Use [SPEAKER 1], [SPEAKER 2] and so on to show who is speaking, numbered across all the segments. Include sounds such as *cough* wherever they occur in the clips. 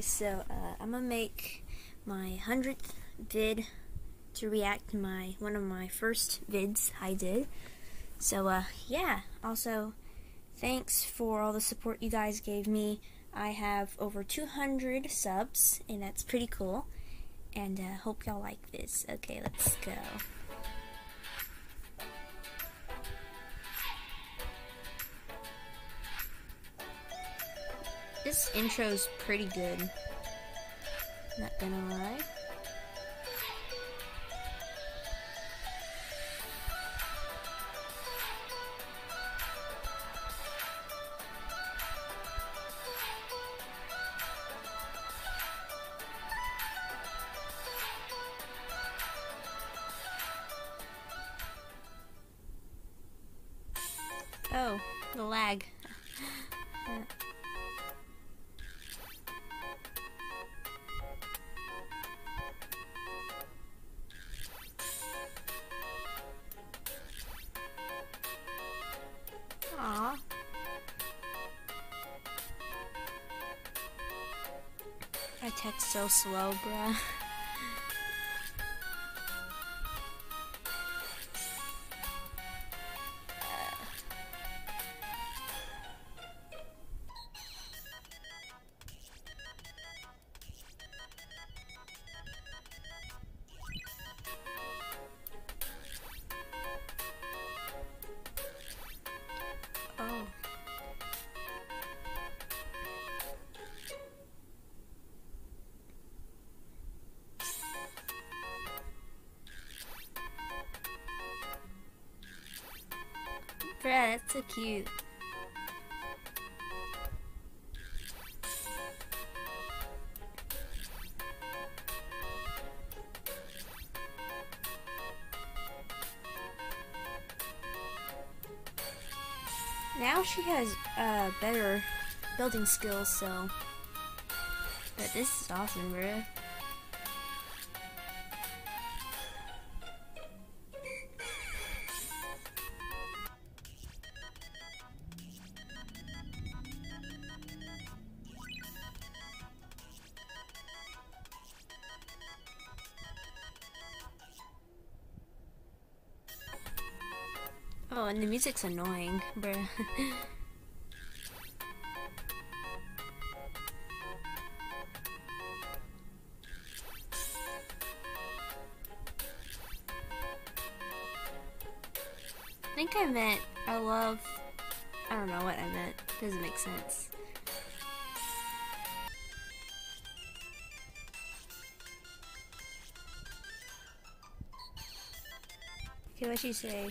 [SPEAKER 1] so uh, I'm gonna make my hundredth vid to react to my one of my first vids I did. So uh, yeah. Also, thanks for all the support you guys gave me. I have over 200 subs, and that's pretty cool. And uh, hope y'all like this. Okay, let's go. This intro's pretty good. Not gonna lie. Oh, the lag. *gasps* Uh, text so slow, bruh. *laughs* That's so cute. Now she has uh, better building skills, so. But this is awesome, bruh. Oh, and the music's annoying, bruh. I think I meant I love. I don't know what I meant. Doesn't make sense. Okay, what she say?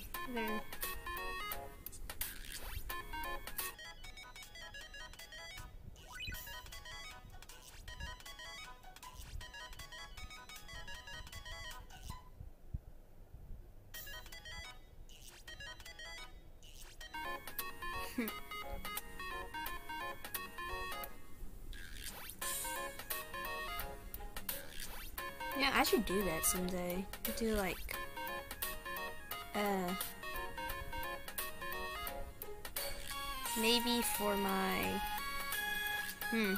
[SPEAKER 1] *laughs* Yeah, I should do that someday. Do like, uh, maybe for my, hmm,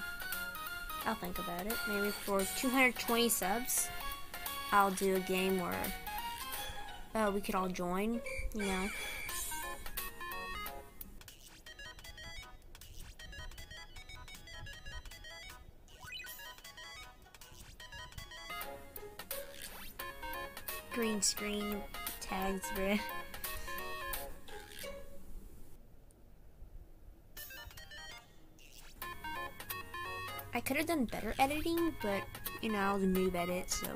[SPEAKER 1] I'll think about it. Maybe for 220 subs, I'll do a game where, uh, we could all join, you know. Green screen tags, bruh. I could have done better editing, but you know, I was a noob at it, so.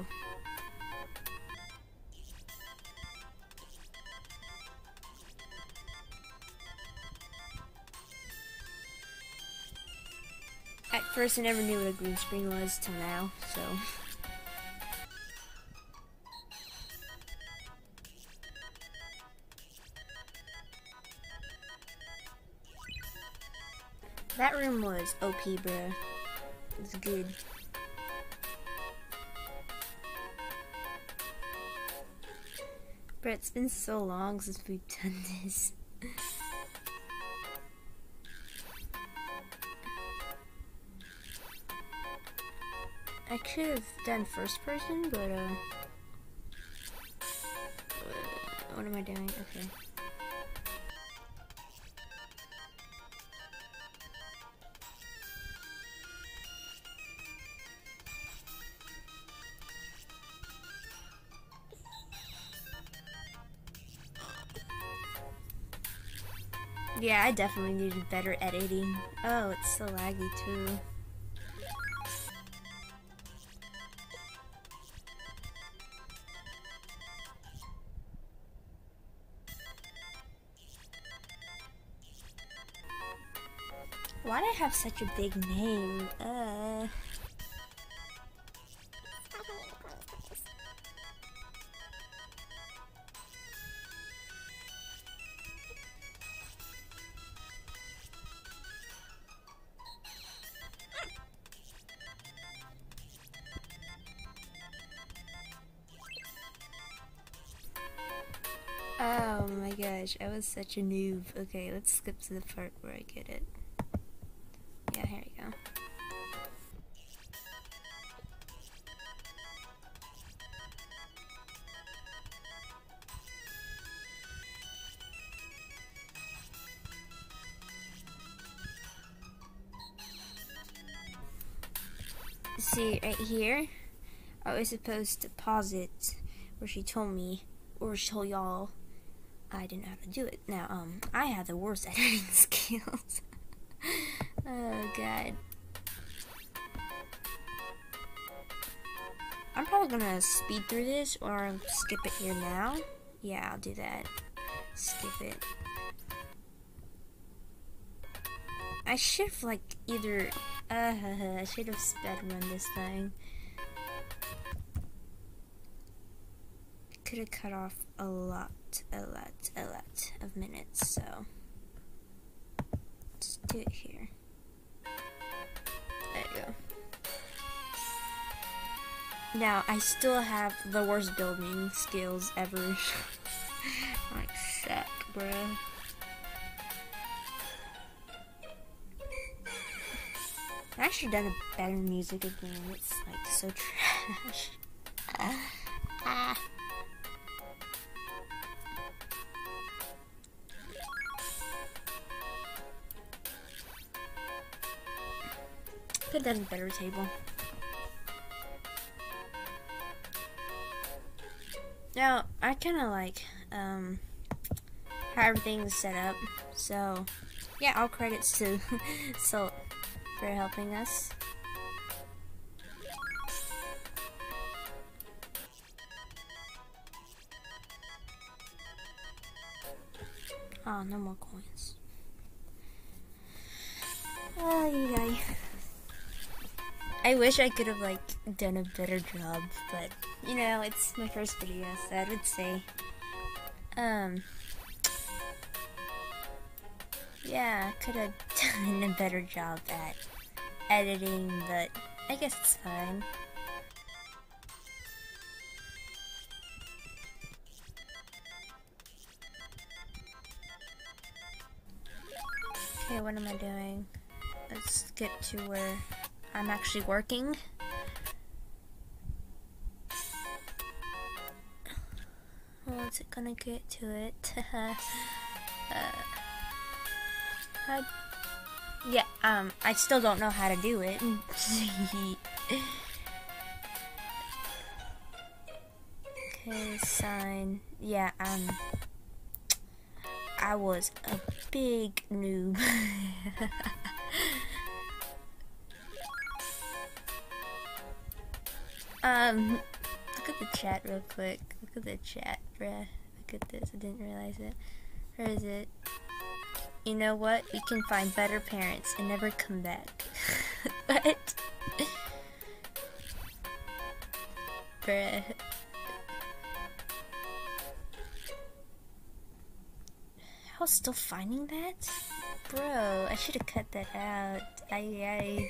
[SPEAKER 1] At first, I never knew what a green screen was till now, so. That room was OP, bruh. It's good. Bruh, it's been so long since we've done this. I could have done first person, but uh, what am I doing? Okay. Yeah, I definitely needed better editing. Oh, it's so laggy too. Why do I have such a big name? Uh... gosh, I was such a noob. Okay, let's skip to the part where I get it. Yeah, here you go. See, right here, I was supposed to pause it where she told me, or she told y'all I didn't how to do it. Now, um, I have the worst *laughs* editing skills. *laughs* oh, God. I'm probably gonna speed through this or skip it here now. Yeah, I'll do that. Skip it. I should have, like, either... Uh, *laughs* I should have sped run this thing. Could have cut off a lot a lot, a lot of minutes, so let's do it here. There you go. Now, I still have the worst building skills ever. *laughs* like, suck, bruh. I should done a better music again. It's like so *laughs* trash. ah. Done a better table. Now, I kind of like um, how everything's set up. So, yeah, all credits to *laughs* Salt for helping us. Oh, no more coins. Oh, yeah. I wish I could have like done a better job, but you know, it's my first video, so I would say, um, yeah, I could have *laughs* done a better job at editing, but I guess it's fine. Okay, what am I doing? Let's get to where I'm actually working. What's it gonna get to it? *laughs* uh, yeah, um, I still don't know how to do it. *laughs* okay, sign. Yeah, um, I was a big noob. *laughs* Um, look at the chat real quick. Look at the chat, bruh. Look at this. I didn't realize it. Where is it? You know what? We can find better parents and never come back. *laughs* what? bruh. I was still finding that? Bro, I should have cut that out. I, I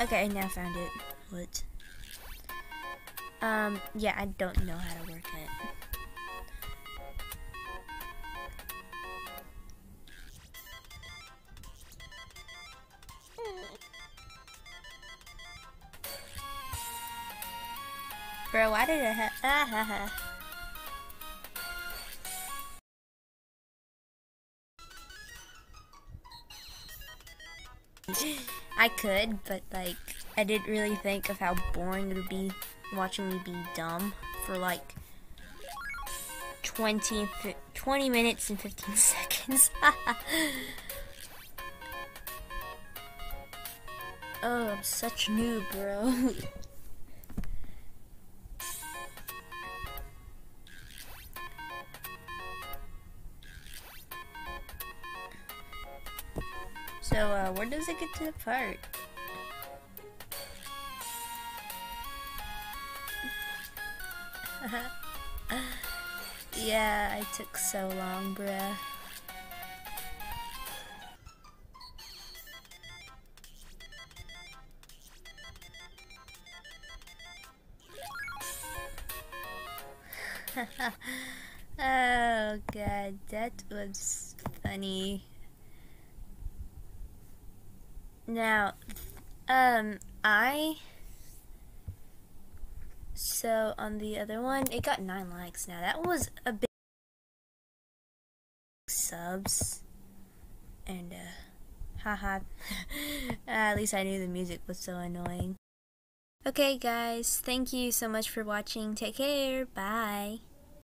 [SPEAKER 1] Okay, I now found it. What? Um, yeah, I don't know how to work it. Bro, why did it ha- ah, ha, ha. Yeah. *laughs* I could, but like, I didn't really think of how boring it would be watching me be dumb for like 20, 20 minutes and 15 *laughs* seconds. *laughs* oh, I'm such a noob, bro. *laughs* Where does it get to the part? *laughs* yeah, I took so long, bruh. *laughs* oh god, that was funny. Now, um, I. So on the other one, it got nine likes. Now that was a big subs, and uh, haha. *laughs* at least I knew the music was so annoying. Okay, guys, thank you so much for watching. Take care. Bye.